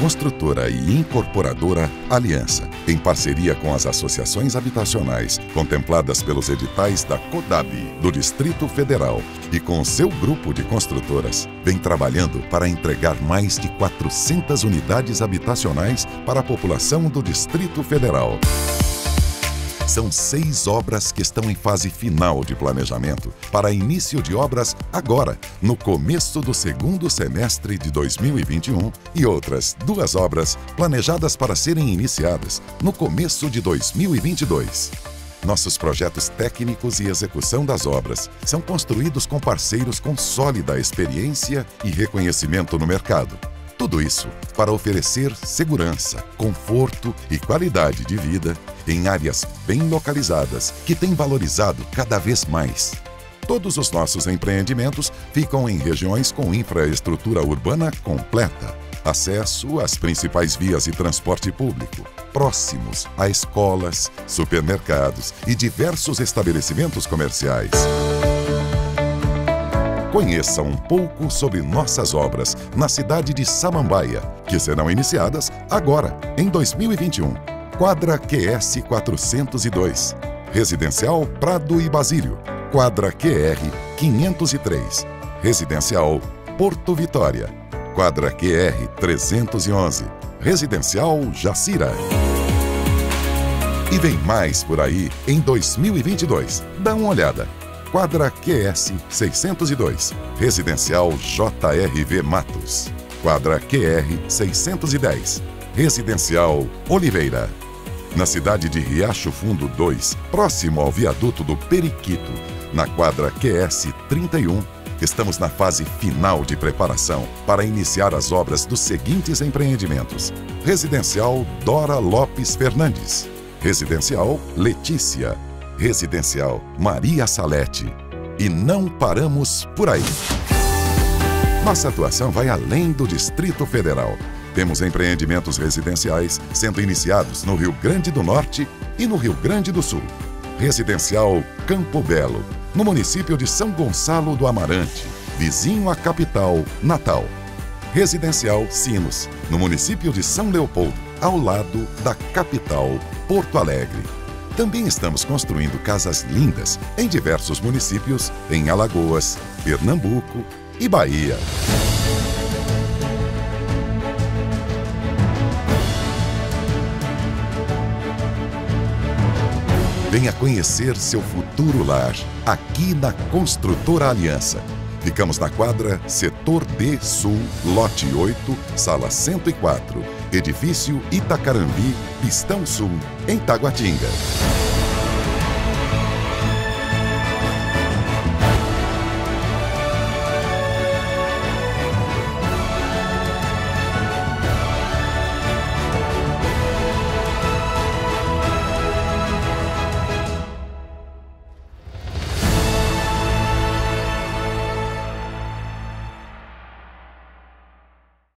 construtora e incorporadora Aliança, em parceria com as associações habitacionais contempladas pelos editais da CODAB do Distrito Federal e com seu grupo de construtoras, vem trabalhando para entregar mais de 400 unidades habitacionais para a população do Distrito Federal. São seis obras que estão em fase final de planejamento para início de obras agora, no começo do segundo semestre de 2021, e outras duas obras planejadas para serem iniciadas no começo de 2022. Nossos projetos técnicos e execução das obras são construídos com parceiros com sólida experiência e reconhecimento no mercado tudo isso para oferecer segurança, conforto e qualidade de vida em áreas bem localizadas que têm valorizado cada vez mais. Todos os nossos empreendimentos ficam em regiões com infraestrutura urbana completa, acesso às principais vias de transporte público, próximos a escolas, supermercados e diversos estabelecimentos comerciais. Conheça um pouco sobre nossas obras na cidade de Samambaia, que serão iniciadas agora, em 2021. Quadra QS 402, Residencial Prado e Basílio, Quadra QR 503, Residencial Porto Vitória, Quadra QR 311, Residencial Jacira. E vem mais por aí em 2022. Dá uma olhada. Quadra QS 602, Residencial JRV Matos. Quadra QR 610, Residencial Oliveira. Na cidade de Riacho Fundo 2, próximo ao viaduto do Periquito, na quadra QS 31, estamos na fase final de preparação para iniciar as obras dos seguintes empreendimentos: Residencial Dora Lopes Fernandes, Residencial Letícia, Residencial Maria Salete. E não paramos por aí. Nossa atuação vai além do Distrito Federal. Temos empreendimentos residenciais sendo iniciados no Rio Grande do Norte e no Rio Grande do Sul. Residencial Campo Belo, no município de São Gonçalo do Amarante, vizinho à capital, Natal. Residencial Sinos, no município de São Leopoldo, ao lado da capital, Porto Alegre. Também estamos construindo casas lindas em diversos municípios em Alagoas, Pernambuco e Bahia. Venha conhecer seu futuro lar aqui na Construtora Aliança. Ficamos na quadra Setor D Sul, Lote 8, Sala 104, Edifício Itacarambi, Pistão Sul, em Taguatinga.